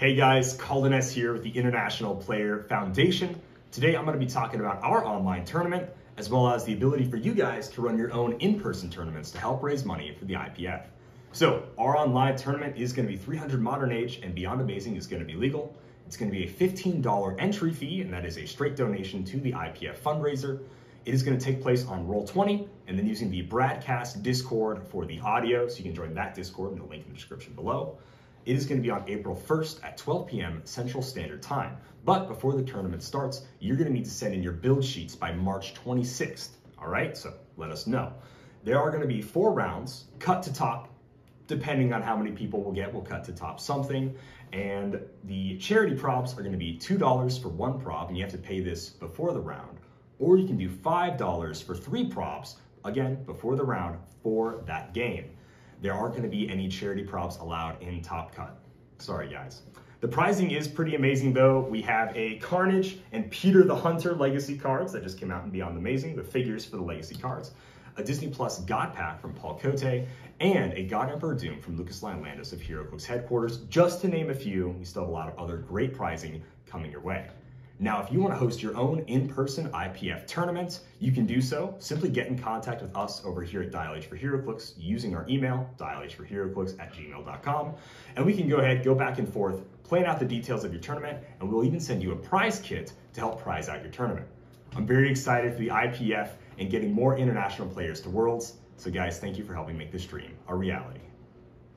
Hey guys, Calden S here with the International Player Foundation. Today I'm going to be talking about our online tournament, as well as the ability for you guys to run your own in-person tournaments to help raise money for the IPF. So our online tournament is going to be 300 Modern Age and Beyond Amazing is going to be legal. It's going to be a $15 entry fee, and that is a straight donation to the IPF fundraiser. It is going to take place on Roll20 and then using the Bradcast Discord for the audio. So you can join that Discord in the link in the description below. It is going to be on April 1st at 12 p.m. Central Standard Time. But before the tournament starts, you're going to need to send in your build sheets by March 26th. All right, so let us know. There are going to be four rounds, cut to top, depending on how many people we'll get, we'll cut to top something. And the charity props are going to be $2 for one prop, and you have to pay this before the round. Or you can do $5 for three props, again, before the round for that game. There aren't going to be any charity props allowed in Top Cut. Sorry, guys. The prizing is pretty amazing, though. We have a Carnage and Peter the Hunter legacy cards that just came out in Beyond Amazing, the figures for the legacy cards, a Disney Plus God Pack from Paul Cote, and a God Emperor Doom from Lucas Landis of HeroClix headquarters, just to name a few. We still have a lot of other great prizing coming your way. Now, if you want to host your own in-person IPF tournament, you can do so. Simply get in contact with us over here at Dial H for HeroClix using our email, dialhforheroclix at gmail.com. And we can go ahead, go back and forth, plan out the details of your tournament, and we'll even send you a prize kit to help prize out your tournament. I'm very excited for the IPF and getting more international players to Worlds. So guys, thank you for helping make this dream a reality.